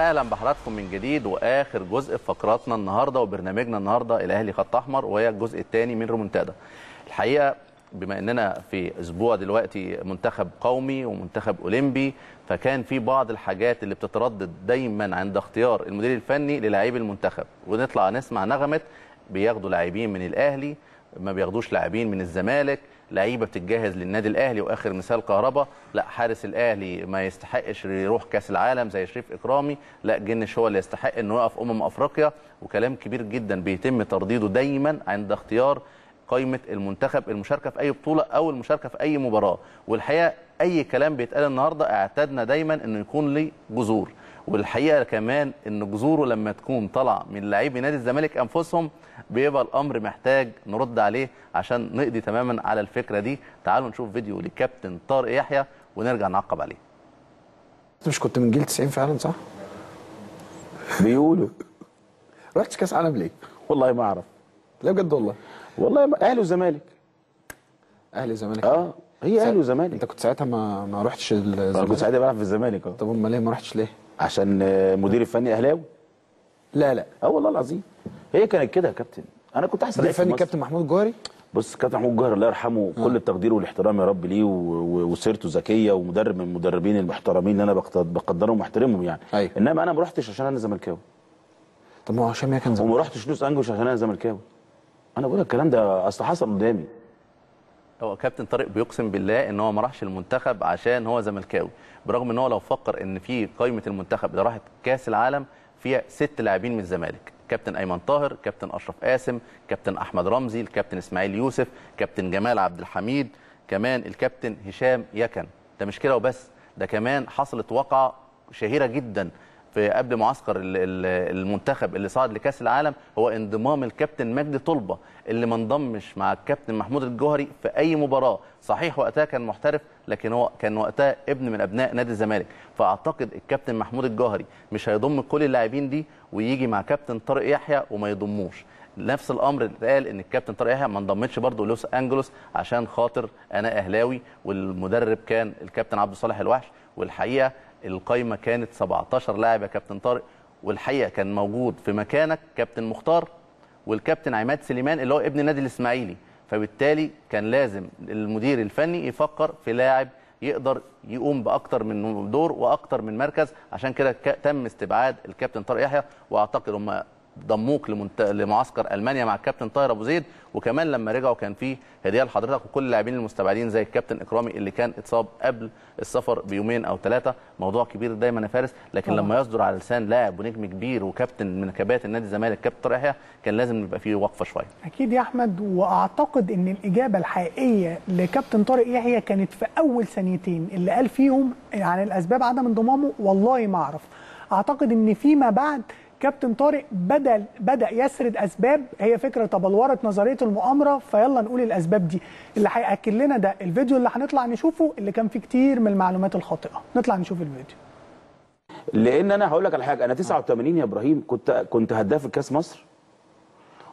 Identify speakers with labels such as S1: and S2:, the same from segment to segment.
S1: أهلا بحضراتكم من جديد واخر جزء في فقراتنا النهارده وبرنامجنا النهارده الاهلي خط احمر وهي الجزء الثاني من رومونتادا. الحقيقة بما اننا في أسبوع دلوقتي منتخب قومي ومنتخب اولمبي فكان في بعض الحاجات اللي بتتردد دايما عند اختيار المدير الفني للاعبي المنتخب ونطلع نسمع نغمة بياخدوا لاعبين من الاهلي ما بياخدوش لاعبين من الزمالك لعيبة بتتجهز للنادي الأهلي وآخر مثال كهربا. لا حارس الأهلي ما يستحقش يروح كأس العالم زي شريف إكرامي. لا جنش هو اللي يستحق إنه يقف أمم أفريقيا. وكلام كبير جدا بيتم ترديده دايما عند اختيار قائمة المنتخب المشاركة في أي بطولة أو المشاركة في أي مباراة. والحقيقة أي كلام بيتقال النهارده اعتدنا دايما إنه يكون ليه جذور والحقيقة كمان إن جذوره لما تكون طالعة من لاعبي نادي الزمالك أنفسهم بيبقى الأمر محتاج نرد عليه عشان نقضي تماما على الفكرة دي. تعالوا نشوف فيديو لكابتن طارق يحيى ونرجع نعقب عليه.
S2: أنت مش كنت من جيل 90 فعلا صح؟
S3: بيقولوا.
S2: رحتش كأس عالم ليه؟
S3: والله ما أعرف.
S2: لا بجد والله.
S3: والله ما أهلي وزمالك.
S2: أهلي زمالك
S3: آه. هي أهلي
S2: انت
S3: وزمالك.
S2: كنت ساعتها ما ما رحتش
S3: أنا كنت
S2: الزمالك
S3: ساعتها بلعب في الزمالك آه.
S2: طب أمال ليه ما رحتش ليه؟
S3: عشان آه، مدير الفني أهلاوي؟
S2: لا لا.
S3: آه والله العظيم. هي كانت كده يا كابتن. أنا كنت أحسن في
S2: فني. كابتن محمود جوهري؟
S3: بص كابتن محمود جوهر الله يرحمه كل التقدير والاحترام يا رب ليه وسيرته ذكية ومدرب من المدربين المحترمين اللي أنا بقدرهم واحترمهم يعني.
S2: أيوة.
S3: إنما أنا ما رحتش عشان أنا زملكاوي.
S2: طب ما هو هشام كان
S3: وما
S2: زمالك
S3: رحتش لوس انجلوس عشان أنا زملكاوي. أنا بقول لك الكلام ده أصل حصل قدامي.
S1: هو كابتن طارق بيقسم بالله إن هو ما راحش المنتخب عشان هو زملكاوي برغم إن هو لو فكر إن في قائمة المنتخب اللي راحت كأس العالم فيها ست لاعبين من الزمالك كابتن أيمن طاهر كابتن أشرف قاسم كابتن أحمد رمزي الكابتن إسماعيل يوسف كابتن جمال عبد الحميد كمان الكابتن هشام يكن. ده مش كده وبس ده كمان حصلت واقعه شهيرة جدا في قبل معسكر ال- ال- المنتخب اللي صعد لكأس العالم هو انضمام الكابتن مجدي طلبة اللي ما انضمش مع الكابتن محمود الجوهري في أي مباراة. صحيح وقتها كان محترف لكن هو كان وقتها ابن من أبناء نادي الزمالك. فأعتقد الكابتن محمود الجوهري مش هيضم كل اللاعبين دي ويجي مع كابتن طارق يحيى وما يضموش. نفس الأمر اتقال إن الكابتن طارق يحيى ما انضمتش برضه لوس أنجلوس عشان خاطر أنا أهلاوي والمدرب كان الكابتن عبد الصالح الوحش والحقيقة القايمة كانت 17 لاعب يا كابتن طارق والحقيقة كان موجود في مكانك كابتن مختار والكابتن عماد سليمان اللي هو ابن نادي الإسماعيلي. فبالتالي كان لازم المدير الفني يفكر في لاعب يقدر يقوم بأكتر من دور وأكتر من مركز. عشان كده تم استبعاد الكابتن طارق يحيى وأعتقد هم ضموك لمنت... لمعسكر ألمانيا مع الكابتن طاهر أبو زيد. وكمان لما رجعوا كان في هدية لحضرتك وكل اللاعبين المستبعدين زي الكابتن إكرامي اللي كان اتصاب قبل السفر بيومين أو ثلاثة موضوع كبير دايما يا فارس. لكن لما يصدر على لسان لاعب ونجم كبير وكابتن من كباتن نادي الزمالك كابتن طارق يحيى كان لازم يبقى فيه وقفة شوية.
S4: أكيد يا أحمد. وأعتقد إن الإجابة الحقيقية لكابتن طارق يحيى كانت في أول ثانيتين. اللي قال فيهم عن الأسباب عدم انضمامه والله ما أعرف. أعتقد إن فيما بعد كابتن طارق بدا بدأ يسرد أسباب. هي فكرة تبلورت نظرية المؤامرة؟ فيلا نقول الأسباب دي. اللي هيأكد لنا ده الفيديو اللي هنطلع نشوفه اللي كان فيه كتير من المعلومات الخاطئة. نطلع نشوف الفيديو.
S3: لأن أنا هقول لك على حاجة. أنا 89 يا إبراهيم. كنت كنت هداف كاس مصر.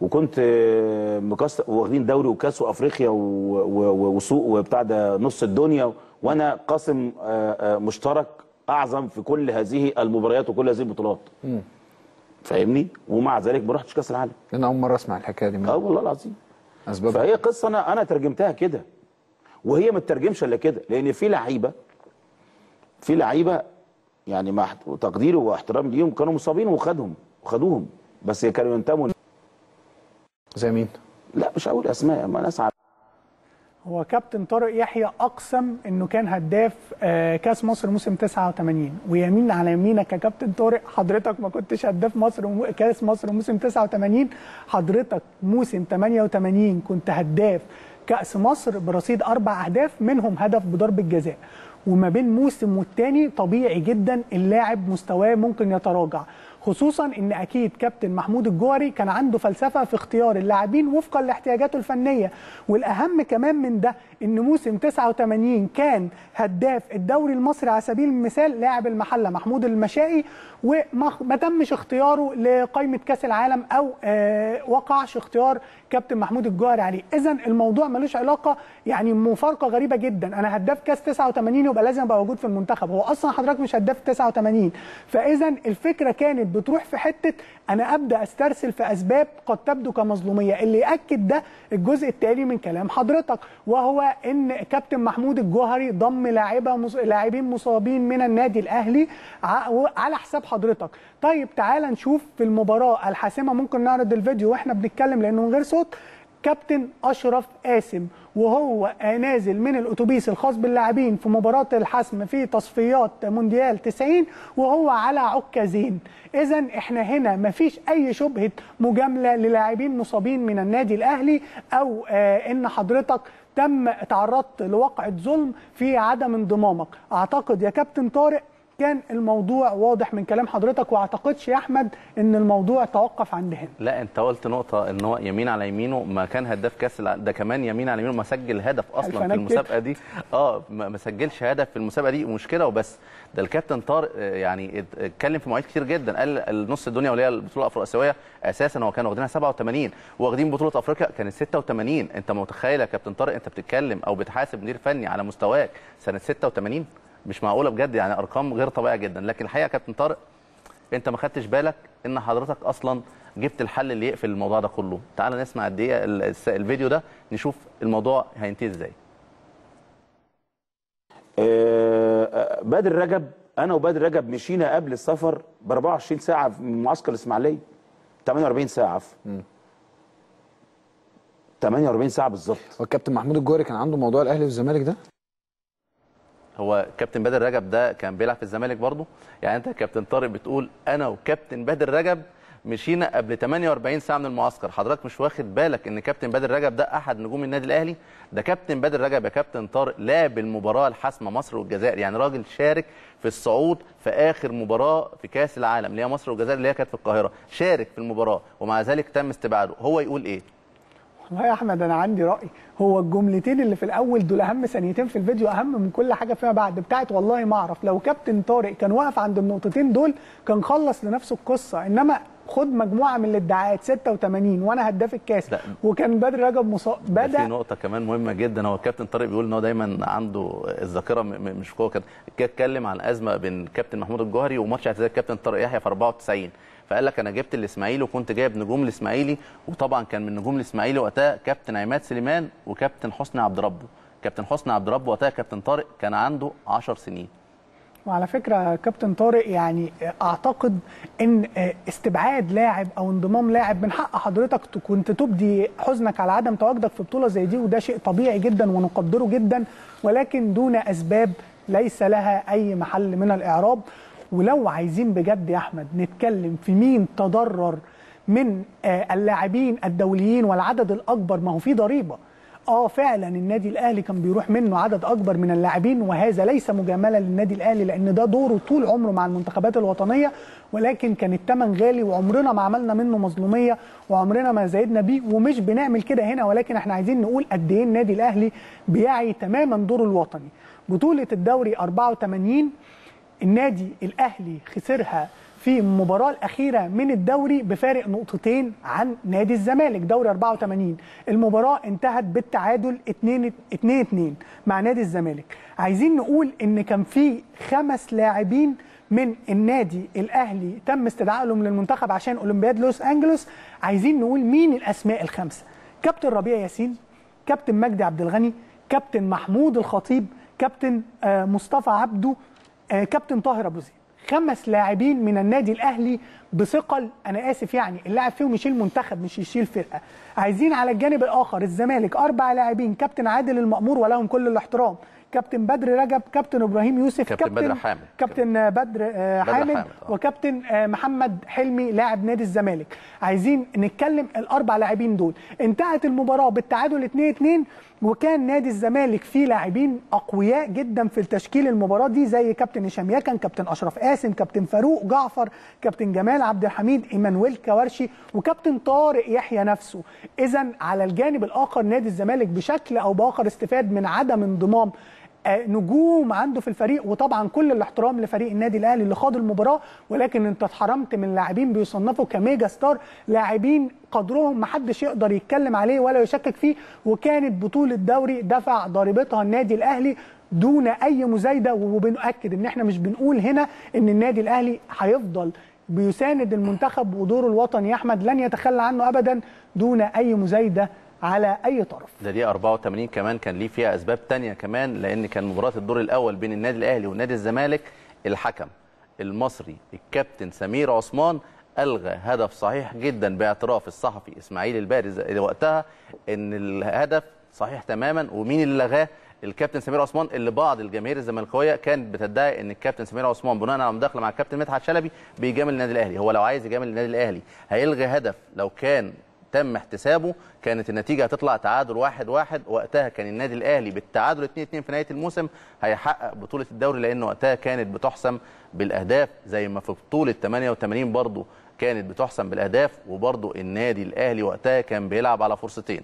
S3: وكنت آه، مكسر واخدين دوري وكاس وأفريقيا و- و- وسوق وبتاع ده نص الدنيا. وأنا قاسم آه، آه، مشترك أعظم في كل هذه المباريات وكل هذه البطولات. فاهمني؟ ومع ذلك ما رحتش كأس العالم.
S2: أنا أول مرة أسمع الحكاية دي.
S3: آه والله العظيم.
S2: أسباب.
S3: فهي قصة أنا أنا ترجمتها كده. وهي ما تترجمش إلا كده لأن في لعيبة في لعيبة يعني مع تقديري واحترامي ليهم كانوا مصابين وخدهم وخدوهم بس كانوا ينتموا
S2: زي مين؟
S3: لا مش هقول أسماء ما ناس.
S4: هو كابتن طارق يحيى أقسم إنه كان هداف آه، كأس مصر موسم 89 ويمين على يمينك يا كابتن طارق حضرتك ما كنتش هداف مصر وم- كأس مصر موسم 89 حضرتك موسم 88 كنت هداف كأس مصر برصيد أربع أهداف منهم هدف بضربة جزاء. وما بين موسم والتاني طبيعي جدا اللاعب مستواه ممكن يتراجع. خصوصا إن أكيد كابتن محمود الجوهري كان عنده فلسفة في اختيار اللاعبين وفقا لاحتياجاته الفنية. والأهم كمان من ده إن موسم 89 كان هداف الدوري المصري على سبيل المثال لاعب المحلة محمود المشائي وما ما تمش اختياره لقائمة كأس العالم أو آه وقعش اختيار كابتن محمود الجوهري عليه. اذا الموضوع ملوش علاقة يعني مفارقة غريبة جدا. أنا هداف كأس 89 يبقى لازم أبقى موجود في المنتخب. هو أصلا حضرتك مش هداف 89 فاذا الفكرة كانت بتروح في حتة أنا أبدأ أسترسل في أسباب قد تبدو كمظلومية. اللي يأكد ده الجزء التالي من كلام حضرتك وهو إن كابتن محمود الجوهري ضم لاعيبه مص... لاعبين مصابين من النادي الأهلي ع... على حساب حضرتك. طيب تعال نشوف في المباراة الحاسمة ممكن نعرض الفيديو وإحنا بنتكلم لأنه من غير صوت. كابتن أشرف قاسم وهو نازل من الأتوبيس الخاص باللاعبين في مباراة الحسم في تصفيات مونديال 90 وهو على عكازين اذا إحنا هنا مفيش أي شبهة مجاملة للاعبين مصابين من النادي الأهلي أو آه إن حضرتك تم تعرضت لوقعة ظلم في عدم انضمامك. أعتقد يا كابتن طارق كان الموضوع واضح من كلام حضرتك وأعتقدش يا أحمد إن الموضوع توقف عند هنا
S1: لا أنت قلت نقطة إن هو يمين على يمينه ما كان هداف كأس. ده كمان يمين على يمينه ما سجل هدف أصلا في المسابقة دي. آه ما سجلش هدف في المسابقة دي مشكلة وبس. ده الكابتن طارق آه، يعني ات- اتكلم في مواعيد كتير جدا. قال النص الدنيا وليها البطولة الأفريقية أساسا هو كان واخدينها 87 واخدين بطولة أفريقيا كانت 86 أنت متخيل يا كابتن طارق أنت بتتكلم أو بتحاسب مدير فني على مستواك سنة 86 مش معقولة بجد يعني أرقام غير طبيعية جدا. لكن الحقيقة يا كابتن طارق أنت ما خدتش بالك إن حضرتك أصلا جبت الحل اللي يقفل الموضوع ده كله؟ تعال نسمع الدقيقة الفيديو ده نشوف الموضوع هينتهي إزاي.
S3: آه، آه، بدر رجب أنا وبدر رجب مشينا قبل السفر ب 24 ساعة من معسكر الاسماعيليه 48 ساعة. عفوا 48 ساعة بالظبط.
S2: هو الكابتن محمود الجوهري كان عنده موضوع الأهلي والزمالك ده؟
S1: هو كابتن بدر رجب ده كان بيلعب في الزمالك برضه؟ يعني انت كابتن طارق بتقول أنا وكابتن بدر رجب مشينا قبل 48 ساعة من المعسكر. حضرتك مش واخد بالك ان كابتن بدر رجب ده احد نجوم النادي الاهلي؟ ده كابتن بدر رجب يا كابتن طارق لعب المباراة الحاسمة مصر والجزائر. يعني راجل شارك في الصعود في آخر مباراة في كأس العالم اللي هي مصر والجزائر اللي هي كانت في القاهرة. شارك في المباراة ومع ذلك تم استبعاده. هو يقول إيه؟
S4: والله يا أحمد أنا عندي رأي. هو الجملتين اللي في الأول دول أهم ثانيتين في الفيديو أهم من كل حاجة فيما بعد. بتاعت والله ما أعرف. لو كابتن طارق كان واقف عند النقطتين دول كان خلص لنفسه القصة. إنما خد مجموعة من الإدعاءات 86 وأنا هداف الكاس.
S1: لا.
S4: وكان بدر رجب مصاب
S1: ده في
S4: بدا
S1: نقطة كمان مهمة جدا. هو الكابتن طارق بيقول إن هو دايما عنده م- مش كده. كده اتكلم عن أزمة بين كابتن محمود الجوهري وماتش اعتزال الكابتن طارق يحيى في 94 فقال لك أنا جبت الإسماعيلي وكنت جايب نجوم الإسماعيلي وطبعا كان من نجوم الإسماعيلي وقتها كابتن عماد سليمان وكابتن حسني عبد ربه. كابتن حسني عبد ربه وقتها كابتن طارق كان عنده 10 سنين.
S4: وعلى فكرة كابتن طارق يعني أعتقد إن استبعاد لاعب أو انضمام لاعب من حق حضرتك كنت تبدي حزنك على عدم تواجدك في بطولة زي دي وده شيء طبيعي جدا ونقدره جدا ولكن دون أسباب ليس لها أي محل من الإعراب. ولو عايزين بجد يا أحمد نتكلم في مين تضرر من آه، اللاعبين الدوليين والعدد الأكبر ما هو في ضريبة. آه فعلا النادي الأهلي كان بيروح منه عدد أكبر من اللاعبين وهذا ليس مجاملة للنادي الأهلي لأن ده دوره طول عمره مع المنتخبات الوطنية ولكن كان الثمن غالي وعمرنا ما عملنا منه مظلومية وعمرنا ما زايدنا بيه ومش بنعمل كده هنا ولكن إحنا عايزين نقول قد إيه النادي الأهلي بيعي تماما دوره الوطني. بطولة الدوري 84 النادي الأهلي خسرها في المباراة الأخيرة من الدوري بفارق نقطتين عن نادي الزمالك دوري 84 المباراة انتهت بالتعادل 2 2 مع نادي الزمالك. عايزين نقول إن كان في خمس لاعبين من النادي الأهلي تم استدعائهم للمنتخب عشان أولمبياد لوس أنجلوس. عايزين نقول مين الأسماء الخمسة؟ كابتن ربيع ياسين كابتن مجدي عبد الغني كابتن محمود الخطيب كابتن آه، مصطفى عبده كابتن طاهر أبو زيد. خمس لاعبين من النادي الأهلي بثقل. أنا آسف يعني اللاعب فيهم يشيل منتخب مش يشيل فرقة. عايزين على الجانب الآخر الزمالك أربع لاعبين كابتن عادل المأمور ولهم كل الاحترام. كابتن بدر رجب كابتن إبراهيم يوسف
S1: كابتن بدر حامد.
S4: كابتن بدر آه، حامد
S1: آه.
S4: وكابتن آه، محمد حلمي لاعب نادي الزمالك عايزين نتكلم الأربع لاعبين دول انتهت المباراة بالتعادل 2 2 وكان نادي الزمالك فيه لاعبين أقوياء جدا في التشكيل المباراة دي زي كابتن هشام يكن كابتن أشرف قاسم كابتن فاروق جعفر كابتن جمال عبد الحميد إيمانويل كوارشي وكابتن طارق يحيى نفسه اذا على الجانب الآخر نادي الزمالك بشكل أو بآخر استفاد من عدم انضمام نجوم عنده في الفريق وطبعا كل الاحترام لفريق النادي الأهلي اللي خاض المباراة ولكن انت اتحرمت من لاعبين بيصنفوا كميجا ستار لاعبين قدرهم محدش يقدر يتكلم عليه ولا يشكك فيه وكانت بطولة دوري دفع ضريبتها النادي الأهلي دون أي مزايدة وبنؤكد إن إحنا مش بنقول هنا إن النادي الأهلي هيفضل بيساند المنتخب ودوره الوطني يا أحمد لن يتخلى عنه ابدا دون أي مزايدة على أي طرف.
S1: ده دي 84 كمان كان ليه فيها أسباب تانية كمان لأن كان مباراة الدور الأول بين النادي الأهلي ونادي الزمالك الحكم المصري الكابتن سمير عثمان ألغى هدف صحيح جدا باعتراف الصحفي إسماعيل البارز وقتها إن الهدف صحيح تماما ومين اللي لغاه؟ الكابتن سمير عثمان اللي بعض الجماهير الزملكاوية كانت بتدعي إن الكابتن سمير عثمان بناء على مداخلة مع الكابتن مدحت شلبي بيجامل النادي الأهلي. هو لو عايز يجامل النادي الأهلي هيلغي هدف لو كان تم احتسابه كانت النتيجة هتطلع تعادل واحد واحد وقتها كان النادي الأهلي بالتعادل 2 2 في نهاية الموسم هيحقق بطولة الدوري لأن وقتها كانت بتحسم بالأهداف زي ما في بطولة 88 برضه كانت بتحسم بالأهداف وبرضه النادي الأهلي وقتها كان بيلعب على فرصتين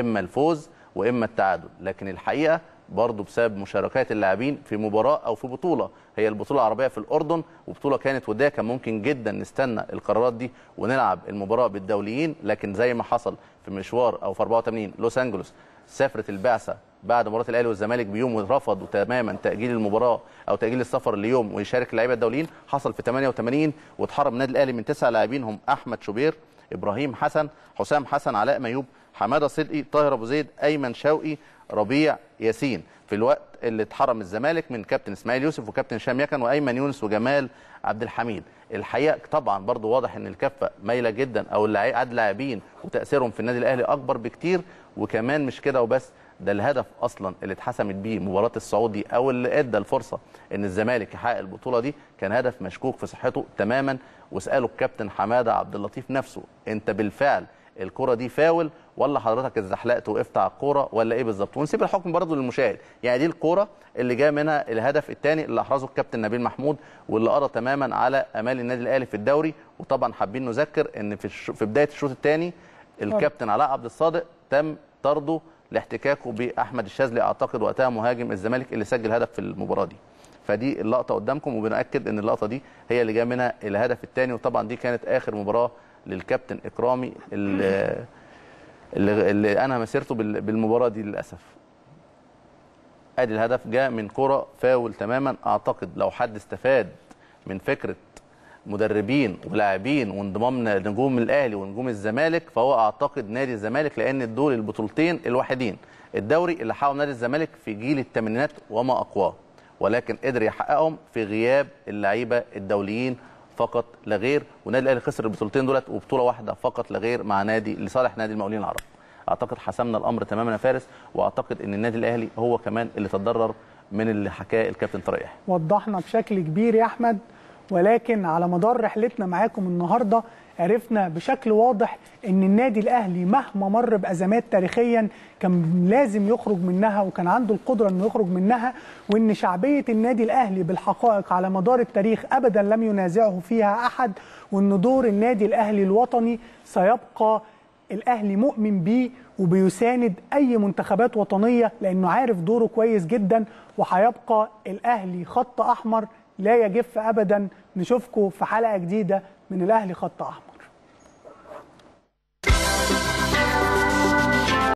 S1: إما الفوز وإما التعادل. لكن الحقيقة برضه بسبب مشاركات اللاعبين في مباراة أو في بطولة. هي البطولة العربية في الأردن وبطولة كانت ودية. كان ممكن جدا نستنى القرارات دي ونلعب المباراة بالدوليين. لكن زي ما حصل في مشوار أو في 84 لوس أنجلوس سافرت البعثة بعد مباراة الأهلي والزمالك بيوم ورفضوا تماما تأجيل المباراة أو تأجيل السفر ليوم ويشارك اللعيبه الدوليين حصل في 88 واتحرم النادي الأهلي من تسع لاعبين هم أحمد شوبير إبراهيم حسن حسام حسن علاء ميوب حمادة صدقي طاهر أبو زيد أيمن شوقي ربيع ياسين. في الوقت اللي اتحرم الزمالك من كابتن إسماعيل يوسف وكابتن هشام يكن وأيمن يونس وجمال عبد الحميد. الحقيقة طبعا برضو واضح إن الكفة مايلة جدا أو عدد لاعبين وتأثيرهم في النادي الأهلي أكبر بكتير. وكمان مش كده وبس ده الهدف أصلا اللي اتحسمت بيه مباراة الصعودي أو اللي إدى الفرصة إن الزمالك يحقق البطولة دي. كان هدف مشكوك في صحته تماما. واسالوا الكابتن حمادة عبد اللطيف نفسه أنت بالفعل الكرة دي فاول ولا حضرتك اتزحلقت وقفت على الكورة ولا إيه بالظبط؟ ونسيب الحكم برضه للمشاهد. يعني دي الكورة اللي جاء منها الهدف الثاني اللي أحرزه الكابتن نبيل محمود واللي قضى تماما على أمال النادي الأهلي في الدوري. وطبعا حابين نذكر إن في. في بداية الشوط الثاني الكابتن علاء عبد الصادق تم طرده لاحتكاكه بأحمد الشاذلي أعتقد وقتها مهاجم الزمالك اللي سجل هدف في المباراة دي. فدي اللقطة قدامكم وبنأكد إن اللقطة دي هي اللي جاء منها الهدف الثاني. وطبعا دي كانت آخر مباراة للكابتن إكرامي اللي, اللي, انهى مسيرته بال- بالمباراة دي للأسف. أدي الهدف جاء من كرة فاول تماما. أعتقد لو حد استفاد من فكرة مدربين ولاعبين وانضمام نجوم الأهلي ونجوم الزمالك فهو أعتقد نادي الزمالك لأن دول البطولتين الوحيدين. الدوري اللي حققوا نادي الزمالك في جيل الثمانينات وما أقواه ولكن قدر يحققهم في غياب اللعيبة الدوليين فقط لا غير والنادي الأهلي خسر البطولتين دولت وبطولة واحدة فقط لا غير مع نادي لصالح نادي المقاولين العرب. أعتقد حسمنا الأمر تماما يا فارس وأعتقد إن النادي الأهلي هو كمان اللي تضرر من اللي حكاه الكابتن طارق يحيى
S4: وضحنا بشكل كبير يا أحمد ولكن على مدار رحلتنا معاكم النهارده عرفنا بشكل واضح إن النادي الأهلي مهما مر بأزمات تاريخيا كان لازم يخرج منها وكان عنده القدرة إنه يخرج منها وإن شعبية النادي الأهلي بالحقائق على مدار التاريخ ابدا لم ينازعه فيها أحد وإن دور النادي الأهلي الوطني سيبقى الأهلي مؤمن بيه وبيساند أي منتخبات وطنية لأنه عارف دوره كويس جدا وهيبقى الأهلي خط أحمر لا يجف ابدا. نشوفكم في حلقة جديدة من الأهلي خط أحمر.